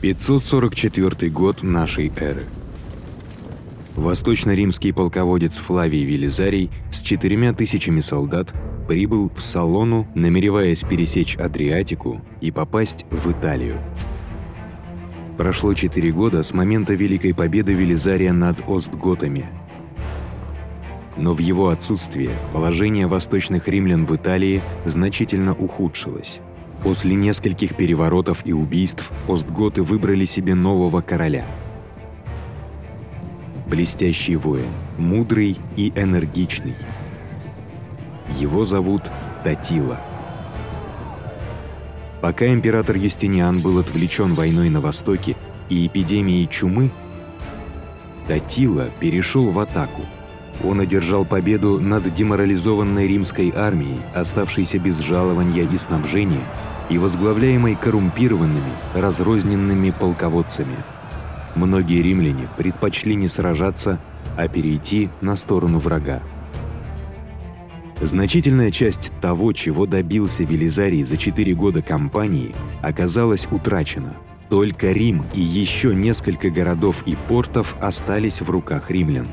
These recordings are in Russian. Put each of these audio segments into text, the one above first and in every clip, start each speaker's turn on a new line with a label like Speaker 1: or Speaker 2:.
Speaker 1: 544 год нашей эры. Восточно-римский полководец Флавий Велизарий с четырьмя тысячами солдат прибыл в Салону, намереваясь пересечь Адриатику и попасть в Италию. Прошло четыре года с момента Великой Победы Велизария над Остготами. Но в его отсутствие положение восточных римлян в Италии значительно ухудшилось. После нескольких переворотов и убийств остготы выбрали себе нового короля. Блестящий воин, мудрый и энергичный. Его зовут Татила. Пока император Юстиниан был отвлечен войной на Востоке и эпидемией чумы, Татила перешел в атаку – он одержал победу над деморализованной римской армией, оставшейся без жалования и снабжения, и возглавляемой коррумпированными, разрозненными полководцами. Многие римляне предпочли не сражаться, а перейти на сторону врага. Значительная часть того, чего добился Велизарий за четыре года кампании, оказалась утрачена. Только Рим и еще несколько городов и портов остались в руках римлян.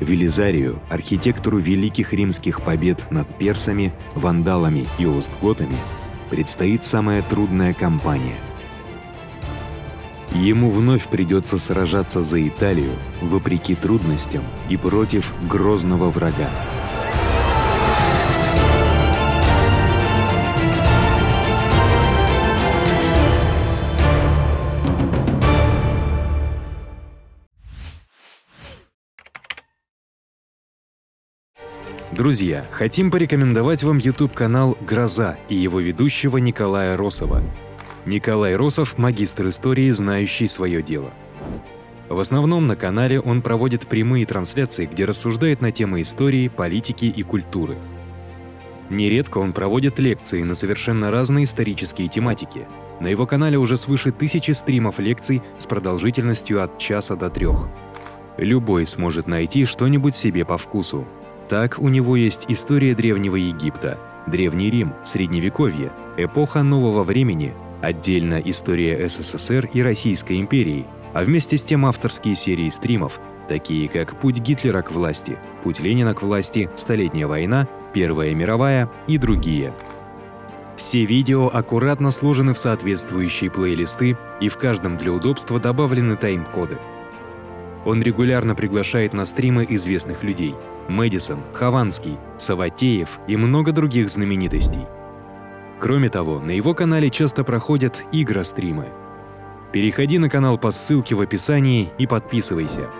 Speaker 1: Велизарию, архитектору великих римских побед над персами, вандалами и остготами, предстоит самая трудная кампания. Ему вновь придется сражаться за Италию, вопреки трудностям и против грозного врага. Друзья, хотим порекомендовать вам YouTube-канал «Гроза» и его ведущего Николая Росова. Николай Росов – магистр истории, знающий свое дело. В основном на канале он проводит прямые трансляции, где рассуждает на темы истории, политики и культуры. Нередко он проводит лекции на совершенно разные исторические тематики. На его канале уже свыше тысячи стримов лекций с продолжительностью от часа до трех. Любой сможет найти что-нибудь себе по вкусу. Так у него есть история Древнего Египта, Древний Рим, Средневековье, эпоха нового времени, отдельно история СССР и Российской империи, а вместе с тем авторские серии стримов, такие как «Путь Гитлера к власти», «Путь Ленина к власти», «Столетняя война», «Первая мировая» и другие. Все видео аккуратно сложены в соответствующие плейлисты и в каждом для удобства добавлены тайм-коды. Он регулярно приглашает на стримы известных людей – Мэдисон, Хованский, Саватеев и много других знаменитостей. Кроме того, на его канале часто проходят игростримы. Переходи на канал по ссылке в описании и подписывайся.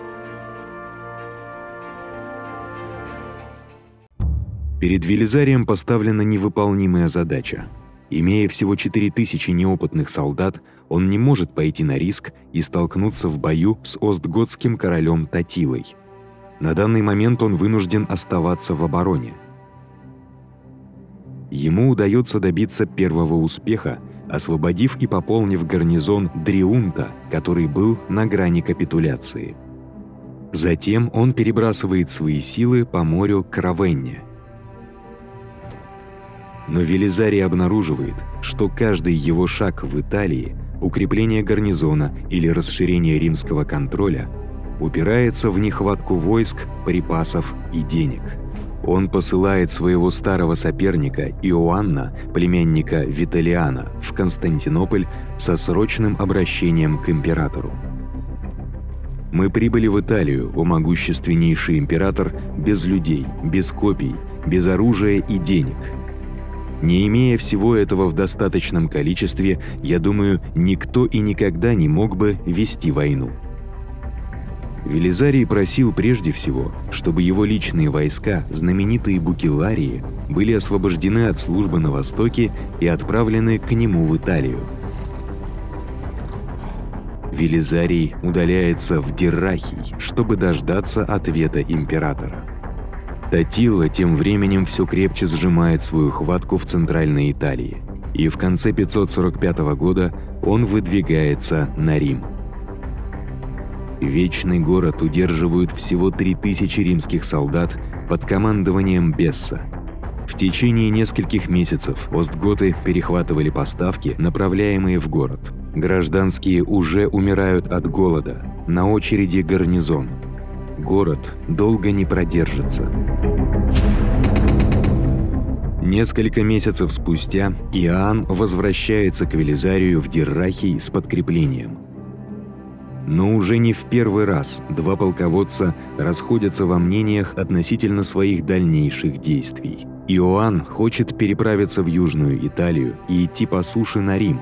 Speaker 1: Перед Велизарием поставлена невыполнимая задача. Имея всего 4000 неопытных солдат, он не может пойти на риск и столкнуться в бою с остготским королем Татилой – на данный момент он вынужден оставаться в обороне. Ему удается добиться первого успеха, освободив и пополнив гарнизон Дриунта, который был на грани капитуляции. Затем он перебрасывает свои силы по морю к Равенне. Но Велизарий обнаруживает, что каждый его шаг в Италии, укрепление гарнизона или расширение римского контроля – упирается в нехватку войск, припасов и денег. Он посылает своего старого соперника Иоанна, племянника Виталиана, в Константинополь со срочным обращением к императору. «Мы прибыли в Италию, о могущественнейший император, без людей, без копий, без оружия и денег. Не имея всего этого в достаточном количестве, я думаю, никто и никогда не мог бы вести войну». Велизарий просил прежде всего, чтобы его личные войска, знаменитые букеларии, были освобождены от службы на Востоке и отправлены к нему в Италию. Велизарий удаляется в Деррахий, чтобы дождаться ответа императора. Татила тем временем все крепче сжимает свою хватку в Центральной Италии, и в конце 545 года он выдвигается на Рим – Вечный город удерживают всего 3000 римских солдат под командованием Бесса. В течение нескольких месяцев остготы перехватывали поставки, направляемые в город. Гражданские уже умирают от голода. На очереди гарнизон. Город долго не продержится. Несколько месяцев спустя Иоанн возвращается к Велизарию в Диррахий с подкреплением. Но уже не в первый раз два полководца расходятся во мнениях относительно своих дальнейших действий. Иоанн хочет переправиться в Южную Италию и идти по суше на Рим,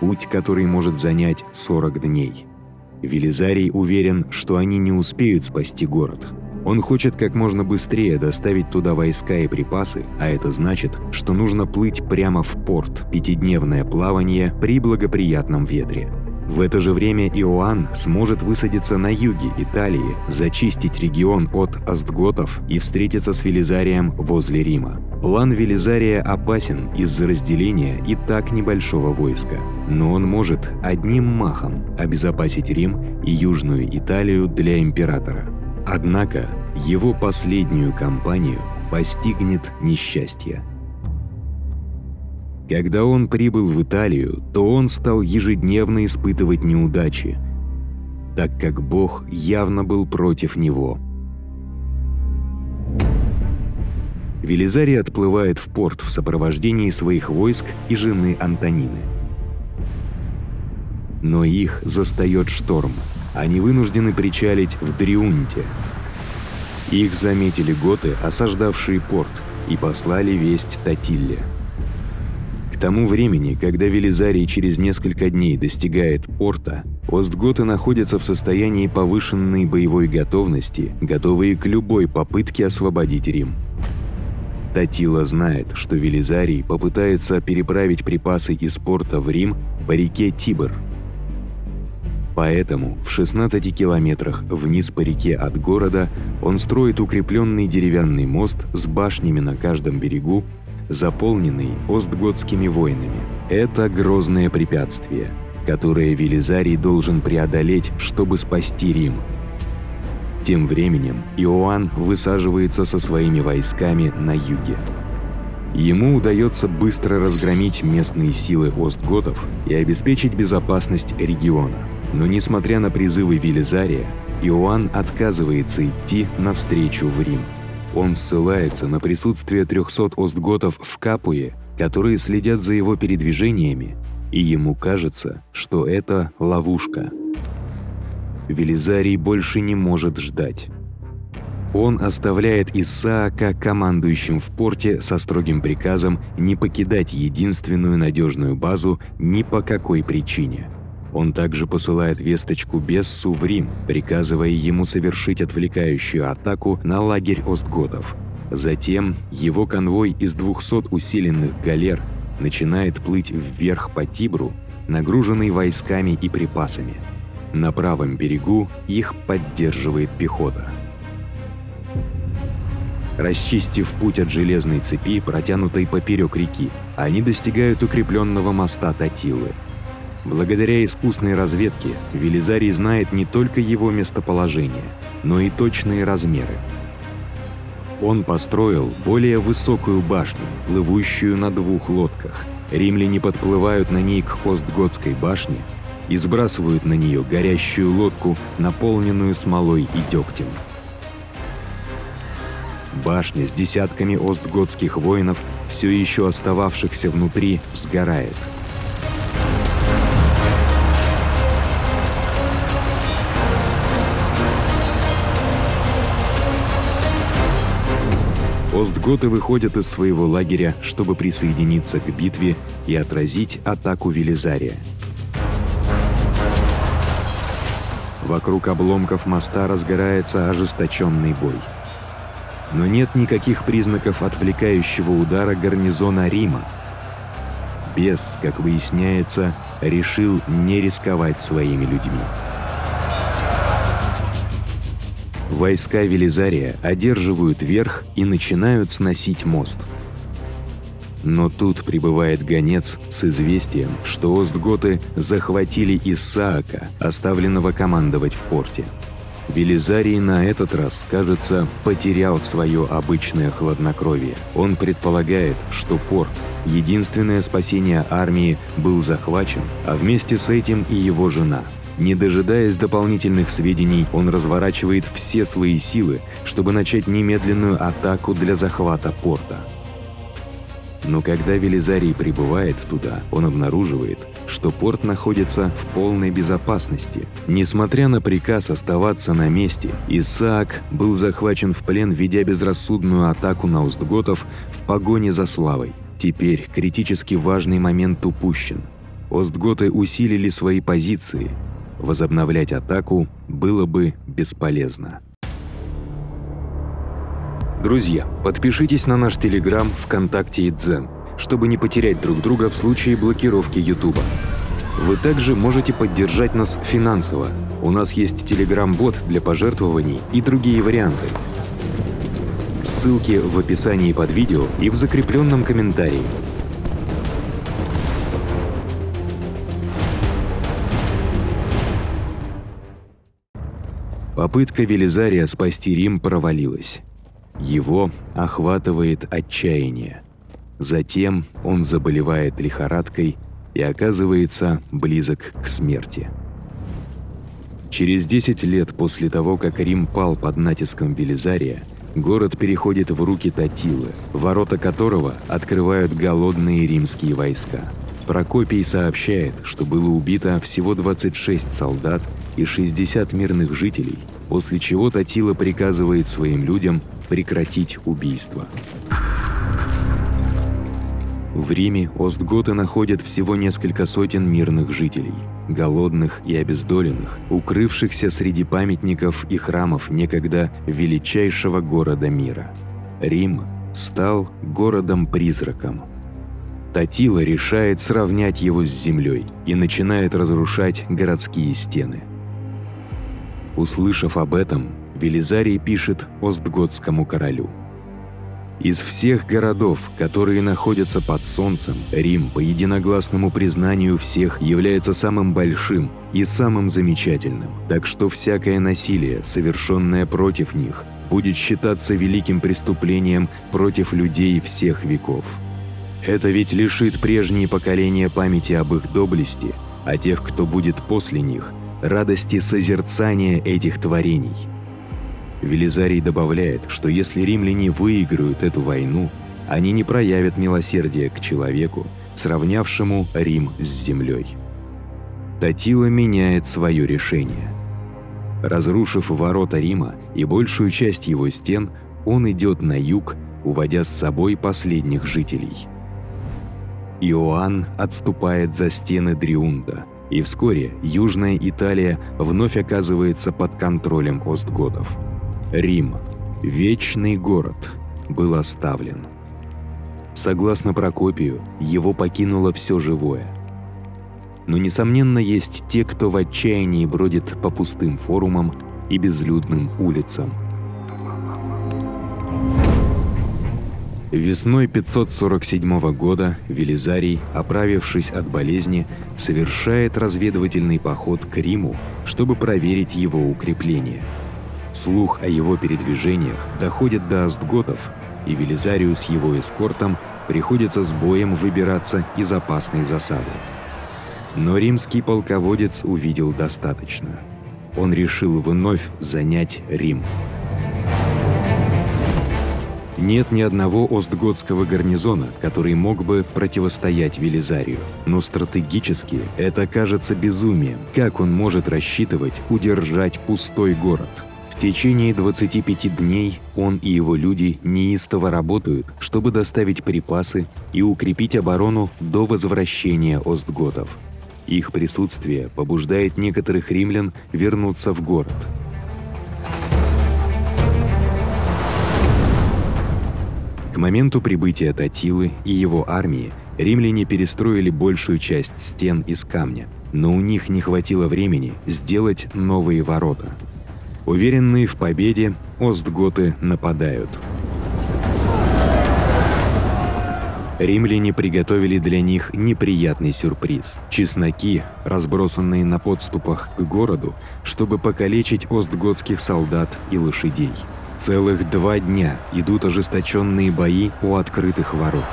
Speaker 1: путь который может занять 40 дней. Велизарий уверен, что они не успеют спасти город – он хочет как можно быстрее доставить туда войска и припасы, а это значит, что нужно плыть прямо в порт, пятидневное плавание при благоприятном ветре. В это же время Иоанн сможет высадиться на юге Италии, зачистить регион от остготов и встретиться с Велизарием возле Рима. План Велизария опасен из-за разделения и так небольшого войска, но он может одним махом обезопасить Рим и Южную Италию для императора. Однако его последнюю кампанию постигнет несчастье. Когда он прибыл в Италию, то он стал ежедневно испытывать неудачи, так как Бог явно был против него. Велизарий отплывает в порт в сопровождении своих войск и жены Антонины. Но их застает шторм – они вынуждены причалить в Дриунте. Их заметили готы, осаждавшие порт, и послали весть Татилле. Тому времени, когда Велизарий через несколько дней достигает порта, Остготы находятся в состоянии повышенной боевой готовности, готовые к любой попытке освободить Рим. Татила знает, что Велизарий попытается переправить припасы из порта в Рим по реке Тибр – Поэтому в 16 километрах вниз по реке от города он строит укрепленный деревянный мост с башнями на каждом берегу, заполненный остготскими воинами. Это грозное препятствие, которое Велизарий должен преодолеть, чтобы спасти Рим. Тем временем Иоанн высаживается со своими войсками на юге. Ему удается быстро разгромить местные силы остготов и обеспечить безопасность региона – но несмотря на призывы Велизария, Иоанн отказывается идти навстречу в Рим. Он ссылается на присутствие 300 остготов в Капуе, которые следят за его передвижениями, и ему кажется, что это ловушка. Велизарий больше не может ждать. Он оставляет Исаака командующим в порте со строгим приказом не покидать единственную надежную базу ни по какой причине – он также посылает весточку Бессу в Рим, приказывая ему совершить отвлекающую атаку на лагерь Остготов. Затем его конвой из 200 усиленных галер начинает плыть вверх по Тибру, нагруженный войсками и припасами. На правом берегу их поддерживает пехота. Расчистив путь от железной цепи, протянутой поперек реки, они достигают укрепленного моста Татилы – Благодаря искусной разведке Велизарий знает не только его местоположение, но и точные размеры. Он построил более высокую башню, плывущую на двух лодках. Римляне подплывают на ней к Остготской башне и сбрасывают на нее горящую лодку, наполненную смолой и дегтем. Башня с десятками остготских воинов, все еще остававшихся внутри, сгорает – Остготы выходят из своего лагеря, чтобы присоединиться к битве и отразить атаку Велизария. Вокруг обломков моста разгорается ожесточенный бой. Но нет никаких признаков отвлекающего удара гарнизона Рима. Бес, как выясняется, решил не рисковать своими людьми. Войска Велизария одерживают верх и начинают сносить мост. Но тут прибывает гонец с известием, что Остготы захватили Исаака, оставленного командовать в порте. Велизарий на этот раз, кажется, потерял свое обычное хладнокровие. Он предполагает, что порт, единственное спасение армии, был захвачен, а вместе с этим и его жена. Не дожидаясь дополнительных сведений, он разворачивает все свои силы, чтобы начать немедленную атаку для захвата порта. Но когда Велизарий прибывает туда, он обнаруживает, что порт находится в полной безопасности. Несмотря на приказ оставаться на месте, Исаак был захвачен в плен, ведя безрассудную атаку на устготов в погоне за славой. Теперь критически важный момент упущен. Остготы усилили свои позиции. Возобновлять атаку было бы бесполезно. Друзья, подпишитесь на наш Телеграм, ВКонтакте и Дзен, чтобы не потерять друг друга в случае блокировки Ютуба. Вы также можете поддержать нас финансово. У нас есть Телеграм-бот для пожертвований и другие варианты. Ссылки в описании под видео и в закрепленном комментарии. Попытка Велизария спасти Рим провалилась. Его охватывает отчаяние. Затем он заболевает лихорадкой и оказывается близок к смерти. Через 10 лет после того, как Рим пал под натиском Велизария, город переходит в руки Татилы, ворота которого открывают голодные римские войска. Прокопий сообщает, что было убито всего 26 солдат и 60 мирных жителей, после чего Татила приказывает своим людям прекратить убийство. В Риме Остготы находят всего несколько сотен мирных жителей, голодных и обездоленных, укрывшихся среди памятников и храмов некогда величайшего города мира. Рим стал городом-призраком. Татила решает сравнять его с землей и начинает разрушать городские стены. Услышав об этом, Велизарий пишет Остготскому королю. Из всех городов, которые находятся под солнцем, Рим, по единогласному признанию всех, является самым большим и самым замечательным, так что всякое насилие, совершенное против них, будет считаться великим преступлением против людей всех веков. Это ведь лишит прежние поколения памяти об их доблести, а тех, кто будет после них, радости созерцания этих творений – Велизарий добавляет, что если римляне выиграют эту войну, они не проявят милосердия к человеку, сравнявшему Рим с землей. Татила меняет свое решение. Разрушив ворота Рима и большую часть его стен, он идет на юг, уводя с собой последних жителей. Иоанн отступает за стены Дриунда, и вскоре Южная Италия вновь оказывается под контролем остготов. Рим, вечный город, был оставлен. Согласно Прокопию, его покинуло все живое. Но, несомненно, есть те, кто в отчаянии бродит по пустым форумам и безлюдным улицам. Весной 547 года Велизарий, оправившись от болезни, совершает разведывательный поход к Риму, чтобы проверить его укрепление – Слух о его передвижениях доходит до Астготов, и Велизарию с его эскортом приходится с боем выбираться из опасной засады. Но римский полководец увидел достаточно. Он решил вновь занять Рим. Нет ни одного остготского гарнизона, который мог бы противостоять Велизарию. Но стратегически это кажется безумием. Как он может рассчитывать удержать пустой город – в течение 25 дней он и его люди неистово работают, чтобы доставить припасы и укрепить оборону до возвращения Остготов. Их присутствие побуждает некоторых римлян вернуться в город. Моменту прибытия Татилы и его армии римляне перестроили большую часть стен из камня, но у них не хватило времени сделать новые ворота – Уверенные в победе, остготы нападают. Римляне приготовили для них неприятный сюрприз – чесноки, разбросанные на подступах к городу, чтобы покалечить остготских солдат и лошадей. Целых два дня идут ожесточенные бои у открытых ворот.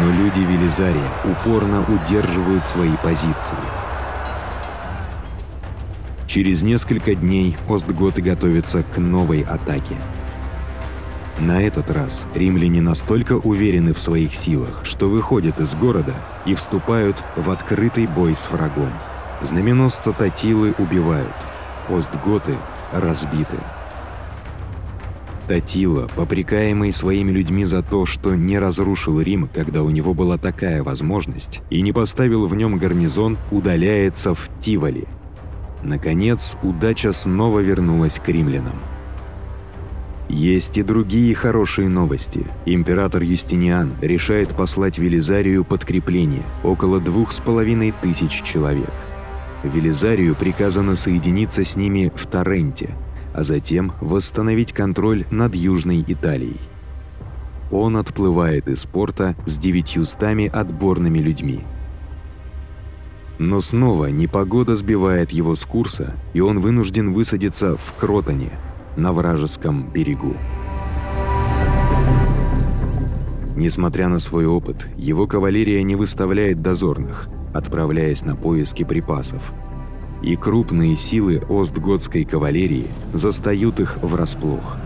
Speaker 1: Но люди Велизария упорно удерживают свои позиции. Через несколько дней Остготы готовятся к новой атаке – на этот раз римляне настолько уверены в своих силах, что выходят из города и вступают в открытый бой с врагом. Знаменосца Татилы убивают, остготы разбиты. Татила, попрекаемый своими людьми за то, что не разрушил Рим, когда у него была такая возможность, и не поставил в нем гарнизон, удаляется в Тиволи. Наконец, удача снова вернулась к римлянам. Есть и другие хорошие новости. Император Юстиниан решает послать Велизарию подкрепление, около двух с половиной тысяч человек. Велизарию приказано соединиться с ними в Торренте, а затем восстановить контроль над Южной Италией. Он отплывает из порта с девятьюстами отборными людьми. Но снова непогода сбивает его с курса, и он вынужден высадиться в Кротоне – на вражеском берегу. Несмотря на свой опыт, его кавалерия не выставляет дозорных, отправляясь на поиски припасов. И крупные силы Остготской кавалерии застают их врасплох.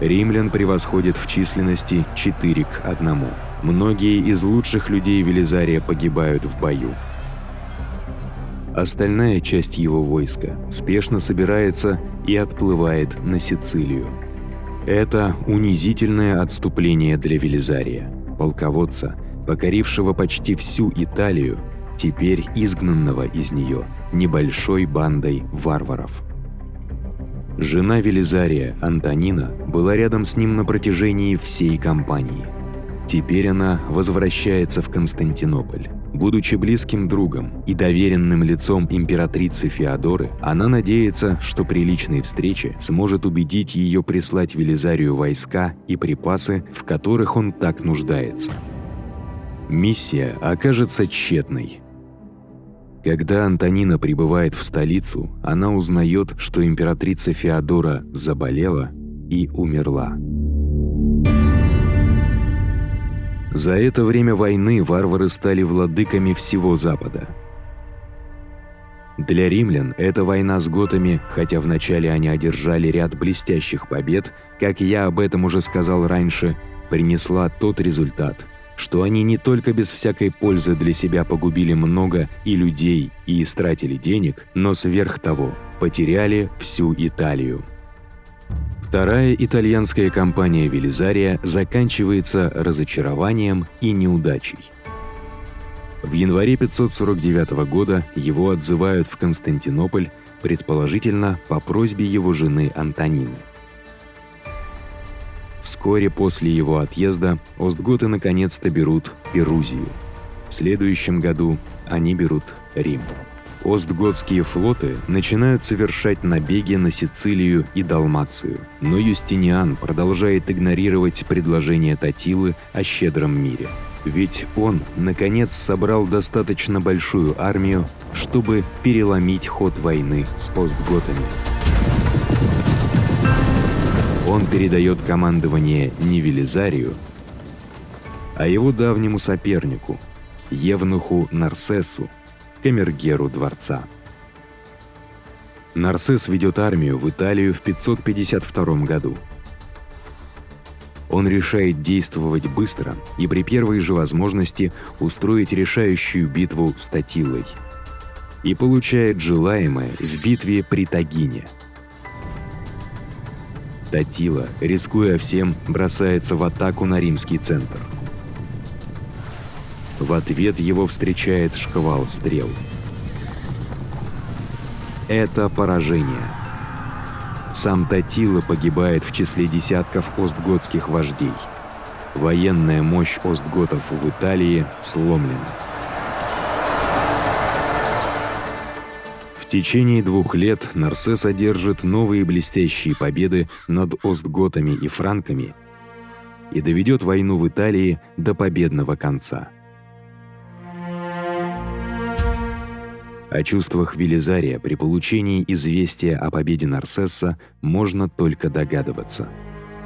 Speaker 1: Римлян превосходит в численности 4 к 1. Многие из лучших людей Велизария погибают в бою. Остальная часть его войска спешно собирается и отплывает на Сицилию. Это унизительное отступление для Велизария, полководца, покорившего почти всю Италию, теперь изгнанного из нее небольшой бандой варваров. Жена Велизария, Антонина, была рядом с ним на протяжении всей кампании. Теперь она возвращается в Константинополь. Будучи близким другом и доверенным лицом императрицы Феодоры, она надеется, что при личной встрече сможет убедить ее прислать Велизарию войска и припасы, в которых он так нуждается. Миссия окажется тщетной. Когда Антонина прибывает в столицу, она узнает, что императрица Феодора заболела и умерла. За это время войны варвары стали владыками всего Запада. Для римлян эта война с готами, хотя вначале они одержали ряд блестящих побед, как я об этом уже сказал раньше, принесла тот результат, что они не только без всякой пользы для себя погубили много и людей, и истратили денег, но сверх того потеряли всю Италию. Вторая итальянская кампания Велизария заканчивается разочарованием и неудачей. В январе 549 года его отзывают в Константинополь, предположительно по просьбе его жены Антонины. Вскоре после его отъезда Остготы наконец-то берут Перузию. В следующем году они берут Рим. Остготские флоты начинают совершать набеги на Сицилию и Далмацию, но Юстиниан продолжает игнорировать предложение Татилы о щедром мире. Ведь он, наконец, собрал достаточно большую армию, чтобы переломить ход войны с Остготами. Он передает командование не Велизарию, а его давнему сопернику, Евнуху Нарсесу, камергеру дворца. Нарсес ведет армию в Италию в 552 году. Он решает действовать быстро и при первой же возможности устроить решающую битву с Татилой. И получает желаемое в битве при Тагине. Татила, рискуя всем, бросается в атаку на римский центр – в ответ его встречает шквал стрел. Это поражение. Сам Татила погибает в числе десятков остготских вождей. Военная мощь остготов в Италии сломлена. В течение двух лет Нарсес одержит новые блестящие победы над остготами и франками и доведет войну в Италии до победного конца. О чувствах Велизария при получении известия о победе Нарсесса можно только догадываться.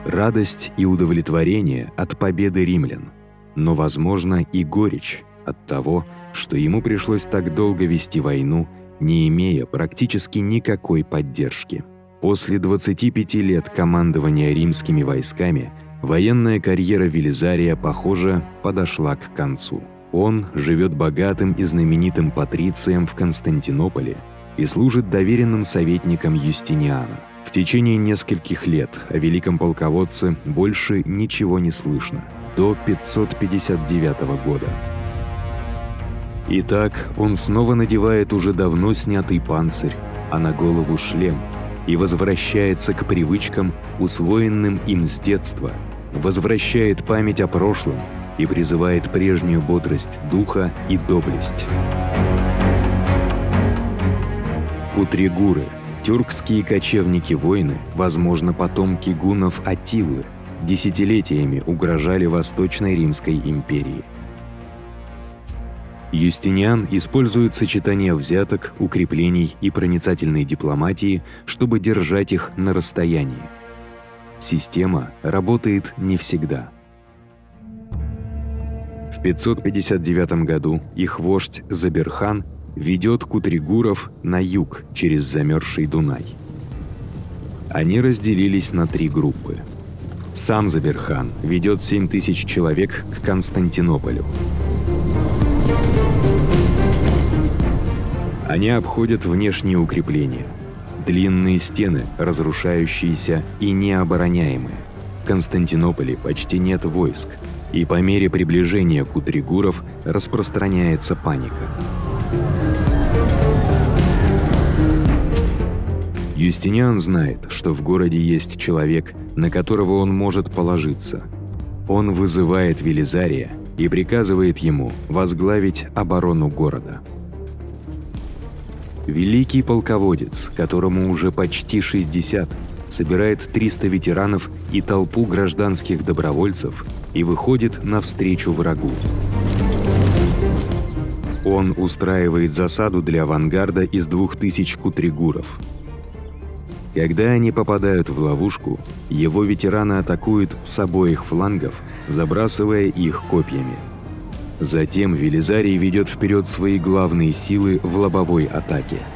Speaker 1: Радость и удовлетворение от победы римлян, но, возможно, и горечь от того, что ему пришлось так долго вести войну, не имея практически никакой поддержки. После 25 лет командования римскими войсками военная карьера Велизария, похоже, подошла к концу. Он живет богатым и знаменитым патрицием в Константинополе и служит доверенным советником Юстиниана. В течение нескольких лет о великом полководце больше ничего не слышно, до 559 года. Итак, он снова надевает уже давно снятый панцирь, а на голову шлем, и возвращается к привычкам, усвоенным им с детства, возвращает память о прошлом и призывает прежнюю бодрость духа и доблесть. Утригуры, тюркские кочевники-воины, возможно, потомки гунов Атилы, десятилетиями угрожали Восточной Римской империи. Юстиниан использует сочетание взяток, укреплений и проницательной дипломатии, чтобы держать их на расстоянии. Система работает не всегда – в 559 году их вождь Заберхан ведет кутригуров на юг через замерзший Дунай. Они разделились на три группы. Сам Заберхан ведет 7 тысяч человек к Константинополю. Они обходят внешние укрепления. Длинные стены, разрушающиеся и необороняемые. В Константинополе почти нет войск, и по мере приближения кутригуров распространяется паника. Юстиниан знает, что в городе есть человек, на которого он может положиться. Он вызывает Велизария и приказывает ему возглавить оборону города. Великий полководец, которому уже почти 60, собирает 300 ветеранов и толпу гражданских добровольцев и выходит навстречу врагу. Он устраивает засаду для авангарда из двух тысяч кутригуров. Когда они попадают в ловушку, его ветераны атакуют с обоих флангов, забрасывая их копьями. Затем Велизарий ведет вперед свои главные силы в лобовой атаке –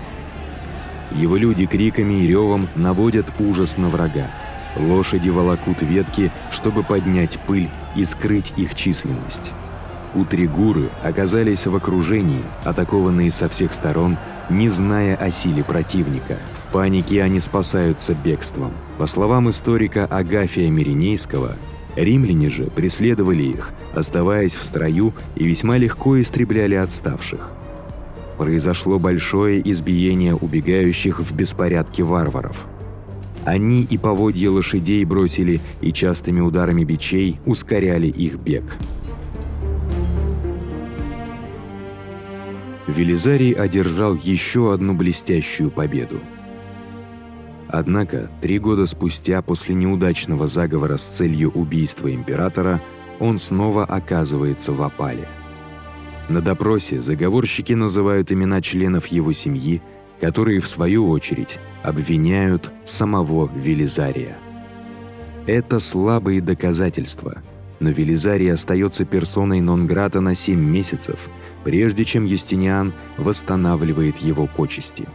Speaker 1: его люди криками и ревом наводят ужас на врага. Лошади волокут ветки, чтобы поднять пыль и скрыть их численность. Утригуры оказались в окружении, атакованные со всех сторон, не зная о силе противника. В панике они спасаются бегством. По словам историка Агафия Миринейского, римляне же преследовали их, оставаясь в строю и весьма легко истребляли отставших произошло большое избиение убегающих в беспорядке варваров. Они и поводья лошадей бросили, и частыми ударами бичей ускоряли их бег. Велизарий одержал еще одну блестящую победу. Однако, три года спустя после неудачного заговора с целью убийства императора, он снова оказывается в опале – на допросе заговорщики называют имена членов его семьи, которые, в свою очередь, обвиняют самого Велизария. Это слабые доказательства, но Велизарий остается персоной нон-грата на 7 месяцев, прежде чем Юстиниан восстанавливает его почести.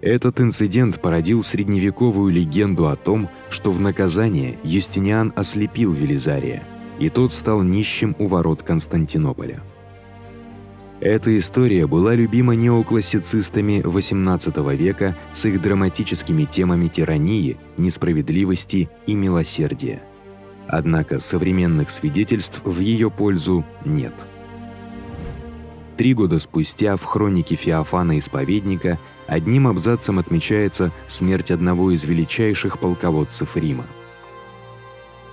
Speaker 1: Этот инцидент породил средневековую легенду о том, что в наказание Юстиниан ослепил Велизария, и тот стал нищим у ворот Константинополя. Эта история была любима неоклассицистами XVIII века с их драматическими темами тирании, несправедливости и милосердия. Однако современных свидетельств в ее пользу нет. Три года спустя в хронике Феофана Исповедника одним абзацем отмечается смерть одного из величайших полководцев Рима –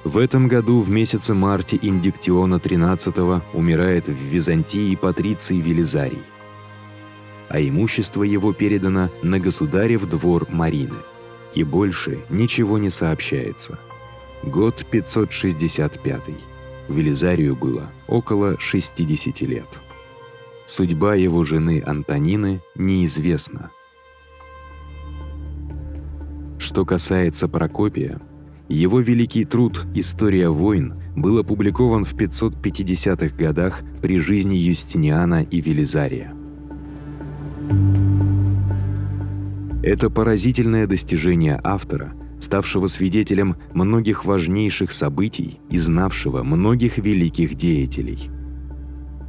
Speaker 1: в этом году в месяце марте Индиктиона XIII умирает в Византии Патриций Велизарий, а имущество его передано на государев двор Марины, и больше ничего не сообщается. Год 565. Велизарию было около 60 лет. Судьба его жены Антонины неизвестна. Что касается Прокопия, его великий труд «История войн» был опубликован в 550-х годах при жизни Юстиниана и Велизария. Это поразительное достижение автора, ставшего свидетелем многих важнейших событий и знавшего многих великих деятелей.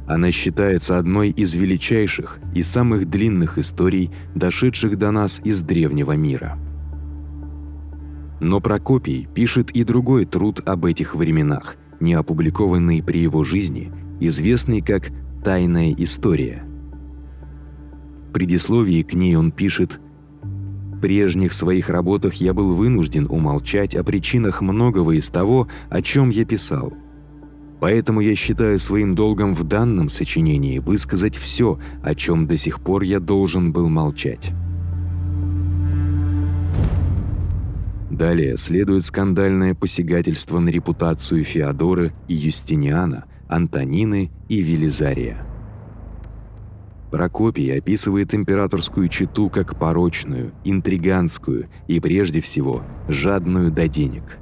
Speaker 1: Она считается одной из величайших и самых длинных историй, дошедших до нас из древнего мира. Но Прокопий пишет и другой труд об этих временах, не опубликованный при его жизни, известный как «Тайная история». В предисловии к ней он пишет в прежних своих работах я был вынужден умолчать о причинах многого из того, о чем я писал. Поэтому я считаю своим долгом в данном сочинении высказать все, о чем до сих пор я должен был молчать. Далее следует скандальное посягательство на репутацию Феодоры и Юстиниана, Антонины и Велизария. Прокопий описывает императорскую чету как порочную, интриганскую и, прежде всего, жадную до денег.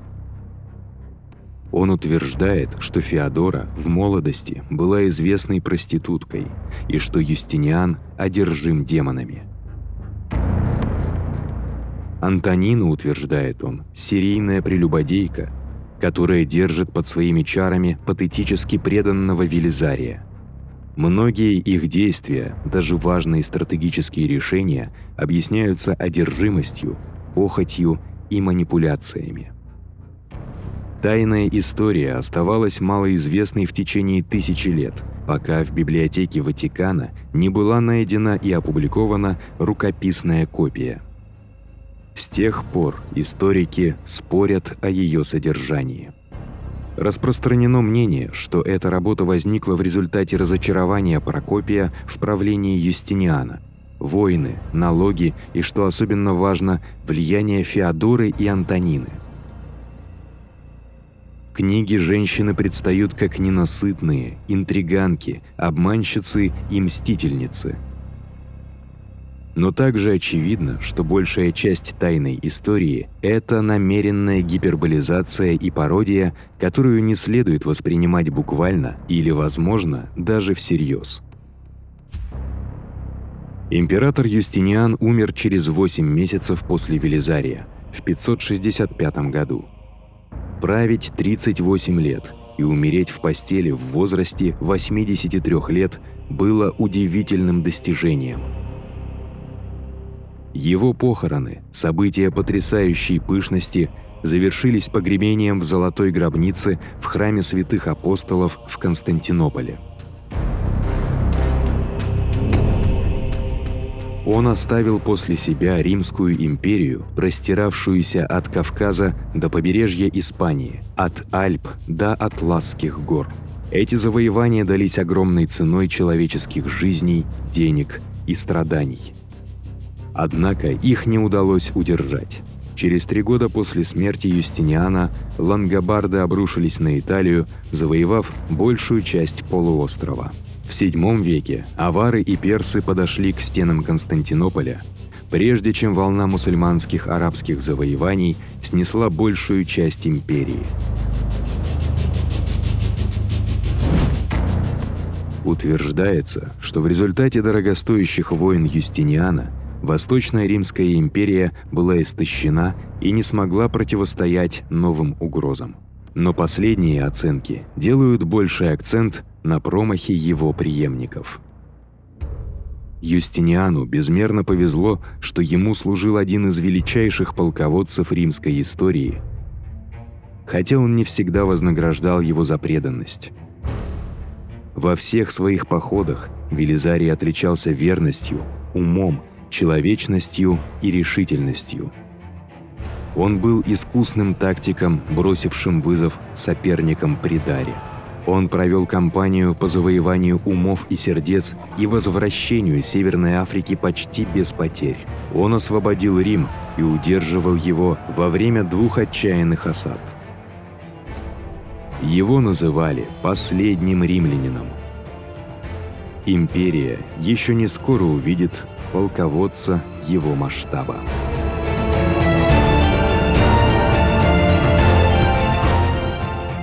Speaker 1: Он утверждает, что Феодора в молодости была известной проституткой и что Юстиниан одержим демонами. Антонина, утверждает он, серийная прелюбодейка, которая держит под своими чарами патетически преданного Велизария – Многие их действия, даже важные стратегические решения, объясняются одержимостью, похотью и манипуляциями. Тайная история оставалась малоизвестной в течение тысячи лет, пока в библиотеке Ватикана не была найдена и опубликована рукописная копия. С тех пор историки спорят о ее содержании. Распространено мнение, что эта работа возникла в результате разочарования Прокопия в правлении Юстиниана. Войны, налоги и, что особенно важно, влияние Феодоры и Антонины. Книги женщины предстают как ненасытные, интриганки, обманщицы и мстительницы – но также очевидно, что большая часть тайной истории – это намеренная гиперболизация и пародия, которую не следует воспринимать буквально или, возможно, даже всерьез. Император Юстиниан умер через 8 месяцев после Велизария, в 565 году. Править 38 лет и умереть в постели в возрасте 83 лет было удивительным достижением – его похороны, события потрясающей пышности, завершились погребением в золотой гробнице в храме святых апостолов в Константинополе. Он оставил после себя Римскую империю, простиравшуюся от Кавказа до побережья Испании, от Альп до Атласских гор. Эти завоевания дались огромной ценой человеческих жизней, денег и страданий. Однако их не удалось удержать. Через три года после смерти Юстиниана лангобарды обрушились на Италию, завоевав большую часть полуострова. В VII веке авары и персы подошли к стенам Константинополя, прежде чем волна мусульманских арабских завоеваний снесла большую часть империи. Утверждается, что в результате дорогостоящих войн Юстиниана – Восточная Римская империя была истощена и не смогла противостоять новым угрозам. Но последние оценки делают больший акцент на промахе его преемников. Юстиниану безмерно повезло, что ему служил один из величайших полководцев римской истории, хотя он не всегда вознаграждал его за преданность. Во всех своих походах Велизарий отличался верностью, умом человечностью и решительностью. Он был искусным тактиком, бросившим вызов соперникам при даре. Он провел кампанию по завоеванию умов и сердец и возвращению Северной Африки почти без потерь. Он освободил Рим и удерживал его во время двух отчаянных осад. Его называли «последним римлянином». Империя еще не скоро увидит полководца его масштаба.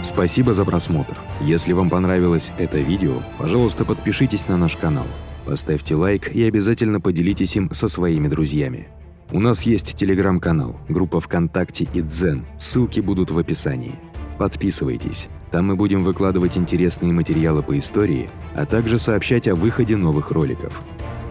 Speaker 1: Спасибо за просмотр. Если вам понравилось это видео, пожалуйста, подпишитесь на наш канал, поставьте лайк и обязательно поделитесь им со своими друзьями. У нас есть телеграм-канал, группа ВКонтакте и Дзен, ссылки будут в описании. Подписывайтесь, там мы будем выкладывать интересные материалы по истории, а также сообщать о выходе новых роликов.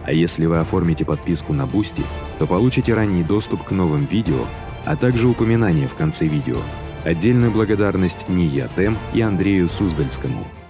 Speaker 1: А если вы оформите подписку на Бусти, то получите ранний доступ к новым видео, а также упоминание в конце видео – Отдельную благодарность Ния Тем и Андрею Суздальскому –